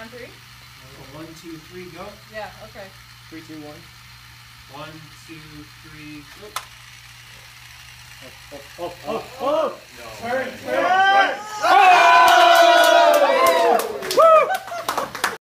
On three? Oh, one, two, three, go. Yeah, okay. Three, two, one. One, two, three, go. Oh, oh, oh! oh, oh.